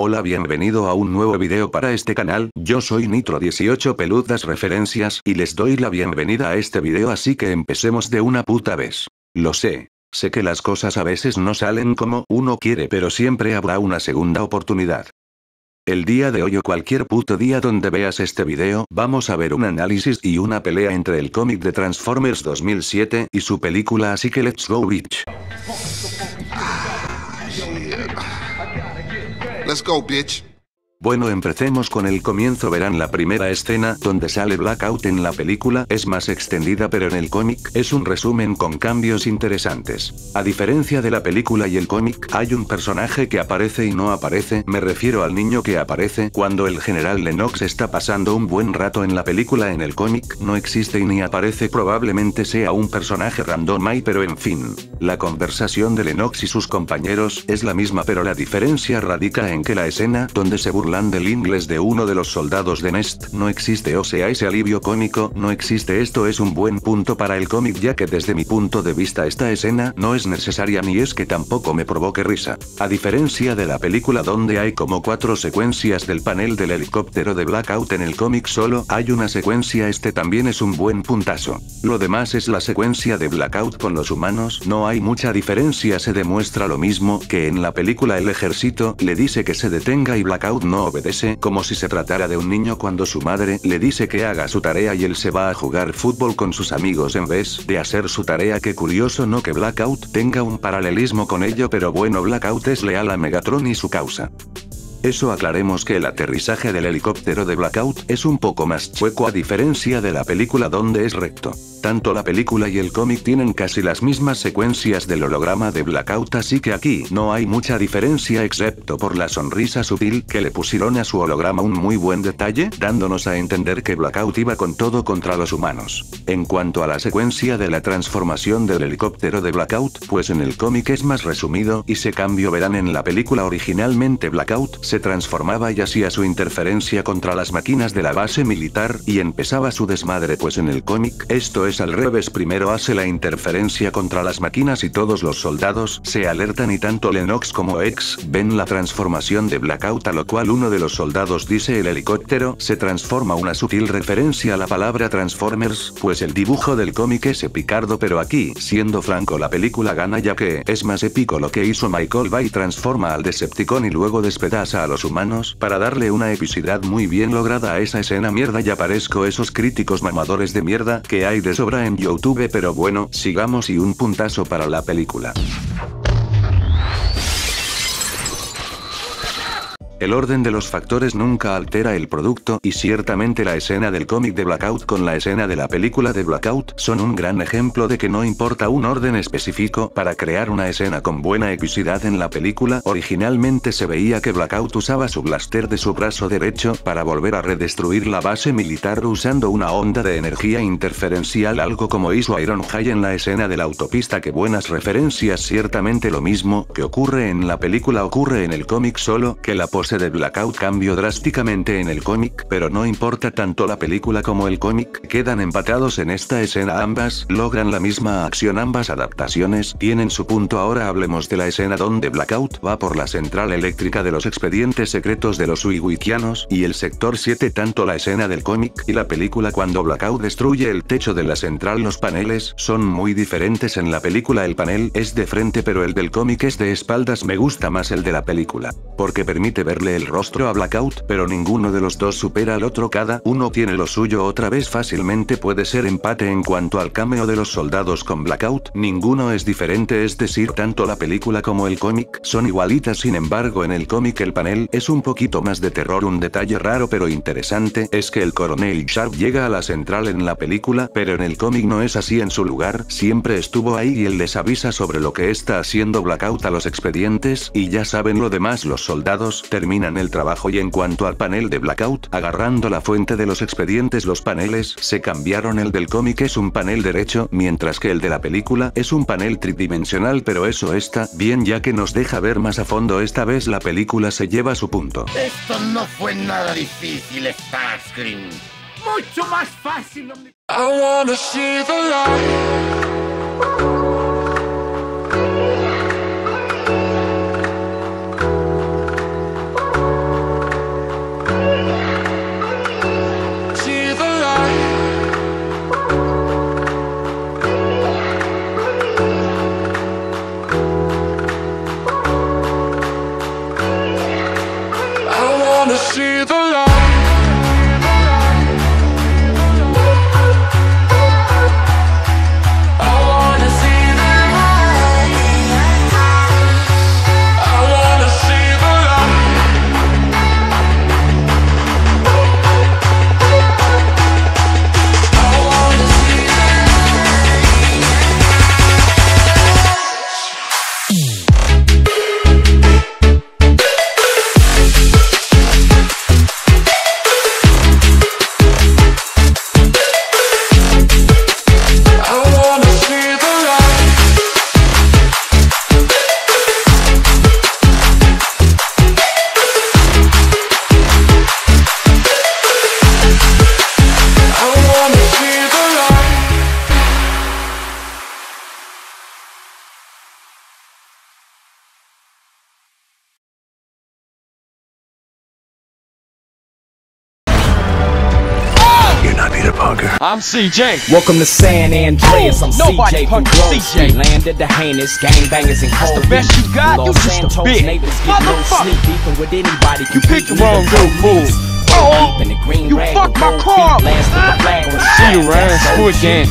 Hola bienvenido a un nuevo video para este canal, yo soy Nitro18 Peludas Referencias y les doy la bienvenida a este video así que empecemos de una puta vez. Lo sé. Sé que las cosas a veces no salen como uno quiere pero siempre habrá una segunda oportunidad. El día de hoy o cualquier puto día donde veas este video, vamos a ver un análisis y una pelea entre el cómic de Transformers 2007 y su película así que let's go bitch. Let's go, bitch. Bueno empecemos con el comienzo. Verán la primera escena donde sale Blackout en la película. Es más extendida pero en el cómic es un resumen con cambios interesantes. A diferencia de la película y el cómic hay un personaje que aparece y no aparece, me refiero al niño que aparece cuando el general Lennox está pasando un buen rato en la película. En el cómic no existe y ni aparece. Probablemente sea un personaje random pero en fin. La conversación de Lennox y sus compañeros es la misma pero la diferencia radica en que la escena donde se burla del inglés de uno de los soldados de Nest. No existe o sea ese alivio cómico no existe. Esto es un buen punto para el cómic ya que desde mi punto de vista esta escena no es necesaria ni es que tampoco me provoque risa. A diferencia de la película donde hay como cuatro secuencias del panel del helicóptero de Blackout en el cómic solo hay una secuencia. Este también es un buen puntazo. Lo demás es la secuencia de Blackout con los humanos. No hay mucha diferencia. Se demuestra lo mismo que en la película. El ejército le dice que se detenga y Blackout no obedece como si se tratara de un niño cuando su madre le dice que haga su tarea y él se va a jugar fútbol con sus amigos en vez de hacer su tarea que curioso no que Blackout tenga un paralelismo con ello pero bueno Blackout es leal a Megatron y su causa. Eso aclaremos que el aterrizaje del helicóptero de Blackout es un poco más chueco a diferencia de la película donde es recto. Tanto la película y el cómic tienen casi las mismas secuencias del holograma de Blackout así que aquí no hay mucha diferencia excepto por la sonrisa sutil que le pusieron a su holograma un muy buen detalle, dándonos a entender que Blackout iba con todo contra los humanos. En cuanto a la secuencia de la transformación del helicóptero de Blackout, pues en el cómic es más resumido y se cambio verán en la película originalmente Blackout se transformaba y hacía su interferencia contra las máquinas de la base militar y empezaba su desmadre pues en el cómic esto es al revés. Primero hace la interferencia contra las máquinas y todos los soldados se alertan y tanto Lennox como X ven la transformación de Blackout a lo cual uno de los soldados dice el helicóptero se transforma una sutil referencia a la palabra Transformers pues el dibujo del cómic es epicardo pero aquí siendo franco la película gana ya que es más épico lo que hizo Michael Bay transforma al Decepticon y luego despedaza a los humanos para darle una epicidad muy bien lograda a esa escena mierda y aparezco esos críticos mamadores de mierda que hay de sobra en Youtube pero bueno, sigamos y un puntazo para la película. El orden de los factores nunca altera el producto y ciertamente la escena del cómic de Blackout con la escena de la película de Blackout son un gran ejemplo de que no importa un orden específico para crear una escena con buena epicidad en la película originalmente se veía que Blackout usaba su blaster de su brazo derecho para volver a redestruir la base militar usando una onda de energía interferencial algo como hizo Ironhide en la escena de la autopista que buenas referencias ciertamente lo mismo que ocurre en la película ocurre en el cómic solo que la de Blackout cambió drásticamente en el cómic, pero no importa tanto la película como el cómic, quedan empatados en esta escena. Ambas, logran la misma acción ambas adaptaciones, tienen su punto. Ahora hablemos de la escena donde Blackout va por la central eléctrica de los expedientes secretos de los Uiwikianos y el sector 7 tanto la escena del cómic y la película. Cuando Blackout destruye el techo de la central los paneles son muy diferentes en la película. El panel es de frente pero el del cómic es de espaldas. Me gusta más el de la película, porque permite ver el rostro a Blackout, pero ninguno de los dos supera al otro. Cada uno tiene lo suyo otra vez fácilmente. Puede ser empate en cuanto al cameo de los soldados con Blackout, ninguno es diferente es decir tanto la película como el cómic son igualitas. Sin embargo en el cómic el panel es un poquito más de terror. Un detalle raro pero interesante es que el coronel Sharp llega a la central en la película pero en el cómic no es así en su lugar, siempre estuvo ahí y él les avisa sobre lo que está haciendo Blackout a los expedientes y ya saben lo demás los soldados terminan el trabajo y en cuanto al panel de Blackout, agarrando la fuente de los expedientes los paneles se cambiaron el del cómic es un panel derecho, mientras que el de la película es un panel tridimensional pero eso está bien ya que nos deja ver más a fondo esta vez la película se lleva su punto. Esto no fue nada difícil, Starscream. Mucho más fácil. I wanna see the light. Parker. I'm CJ. Welcome to San Andreas. I'm oh, Nobody CJ from Grove Street. Landed the heinous gangbangers and cold That's the best you got. Los you just Santos a bitch. Motherfucker. You picked the wrong group, fool. Oh, you fucked my car. See you, Ryan. Screw again.